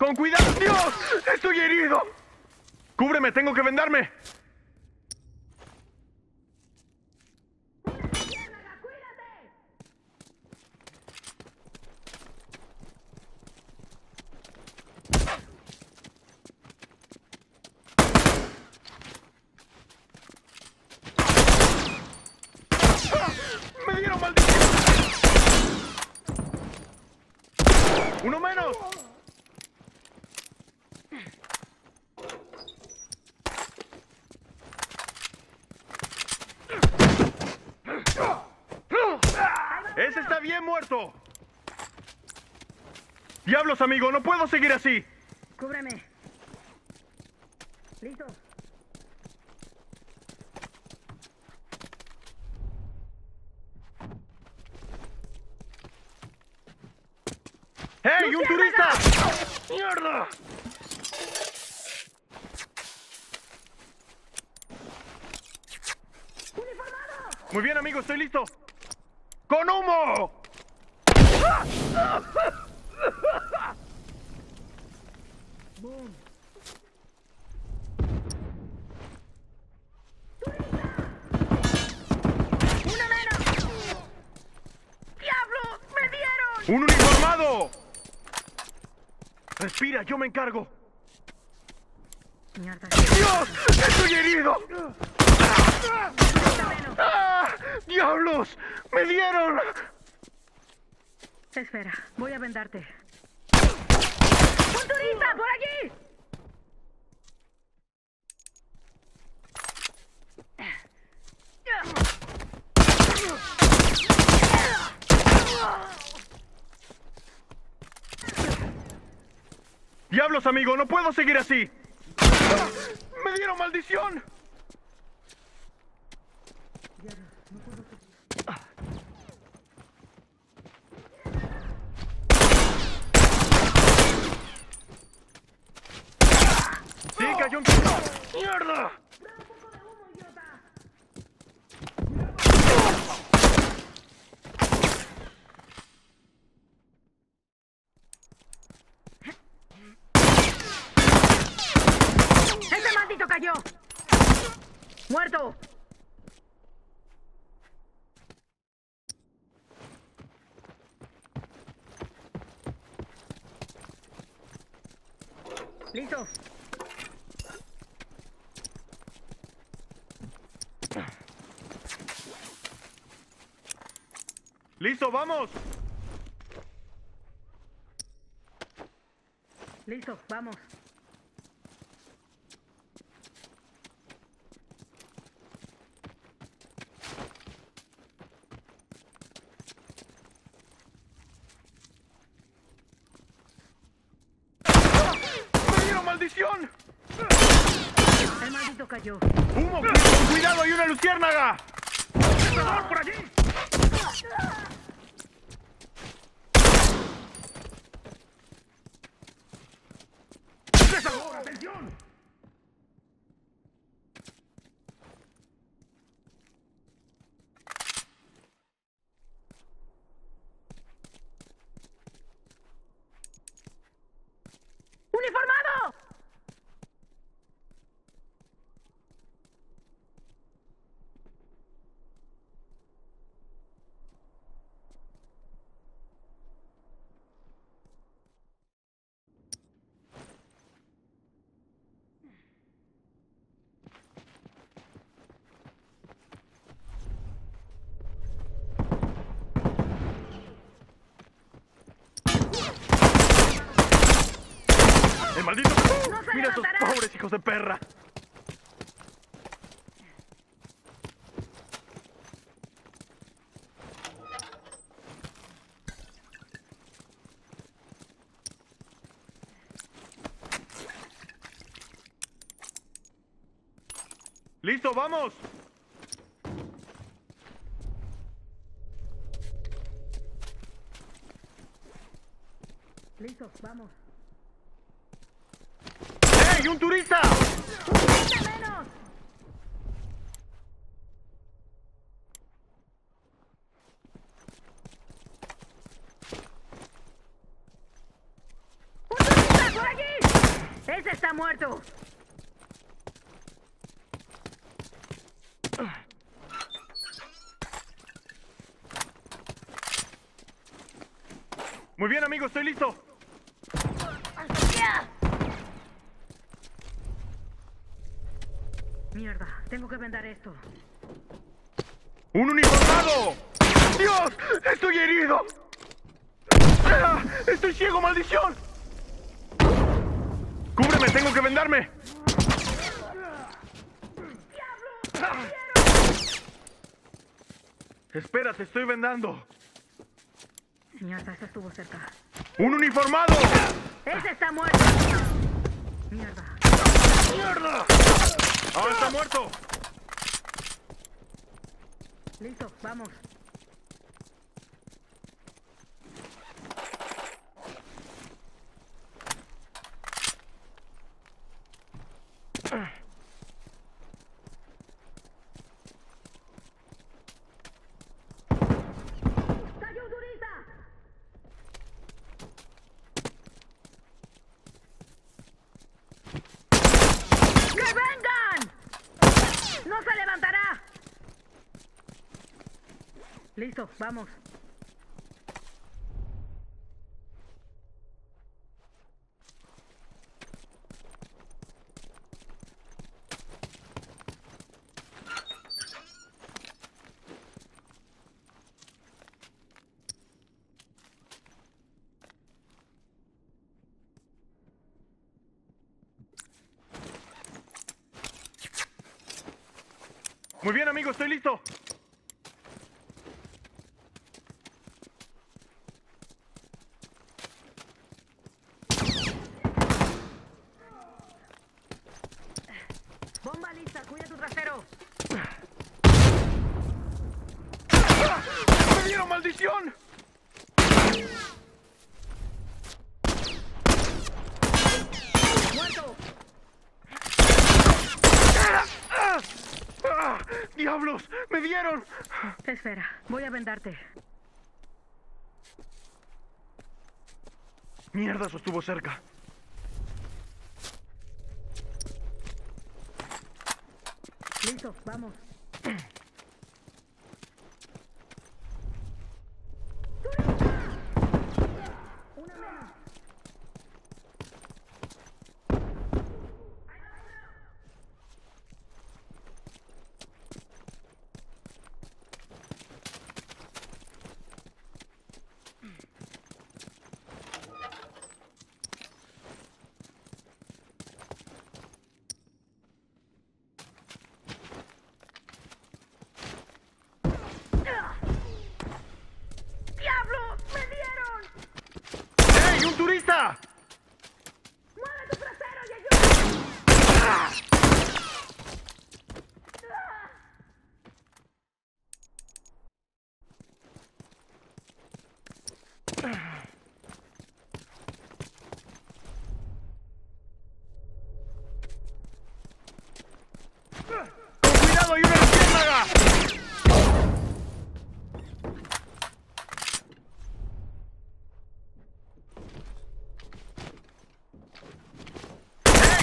¡Con cuidado! ¡Dios! ¡Estoy herido! ¡Cúbreme! ¡Tengo que vendarme! ¡Uno menos! ¡Ese está bien muerto! ¡Diablos, amigo! ¡No puedo seguir así! Cúbreme. Listo. ¡Hey, un turista! ¡Mierda! Muy bien, amigo, estoy listo. ¡Con humo! ¡Uno menos! ¡Diablo! ¡Me dieron! ¡Un uniformado! Respira, yo me encargo. Mierda. ¡Dios! ¡Estoy herido! ¡Ah! ¡Diablos! ¡Me dieron! Espera, voy a vendarte. ¡Por aquí! ¡Diablos, amigo! ¡No puedo seguir así! ¡Me dieron maldición! ¡Sí, cayó un... ¡Mierda! ¡Ese maldito cayó! ¡Muerto! ¿Listo? ¡Listo, vamos! Listo, vamos. ¡Me dieron maldición! El maldito cayó. ¡Humo! ¡Con cuidado! ¡Hay una luciérnaga! ¡Cazador, por allí! ¡Cazador, atención! ¡Uniformado! ¡El maldito! ¡No ¡Mira esos pobres hijos de perra! ¡Listo, vamos! Listo, vamos. ¡Hey, un turista! ¡Turista menos! ¡Un turista por aquí! Ese está muerto. Muy bien, amigo, estoy listo. Mierda, tengo que vendar esto. ¡Un uniformado! ¡Dios! ¡Estoy herido! ¡Ah! ¡Estoy ciego, maldición! ¡Tengo que vendarme! Espera, te estoy vendando. Mierda, ese estuvo cerca. ¡Un uniformado! Ese está muerto. Mierda. ¡Mierda! ¡Ahora está muerto! Listo, vamos. ¡Cayó un turista! ¡Que vengan! ¡No se levantará! Listo, vamos. Muy bien, amigo, estoy listo. Bomba lista, cuida tu trasero. ¡Ah! ¡Me dieron maldición! ¡Muerto! ¡Ah! ¡Diablos! ¡Me dieron! Espera, voy a vendarte. Mierda, eso estuvo cerca. Listo, vamos. Una menos. ¡Diablo! ¡Me dieron! ¡Ey, un turista! ¡Mueve tu trasero y ayúdame! ¡Con cuidado, hay una luciérnaga!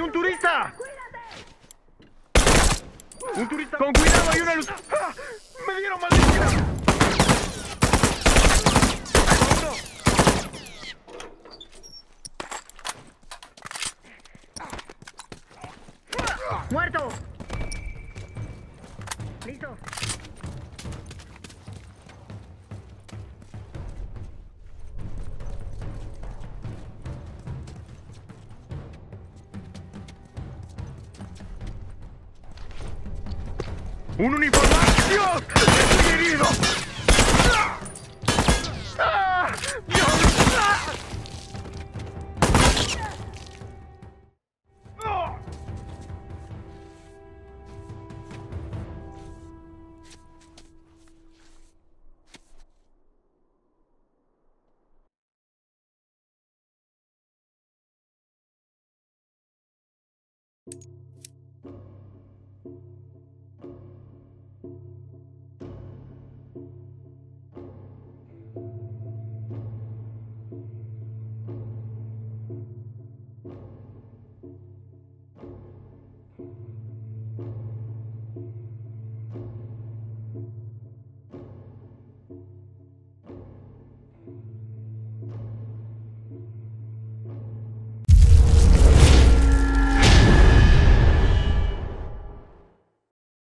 ¡Ey, un turista! ¡Un turista! ¡Con cuidado, hay una luz! ¡Ah! ¡Me dieron! ¡Uno! ¡Muerto! Listo. ¡Un uniforme! ¡Dios! ¡Estoy herido! ¡Ah!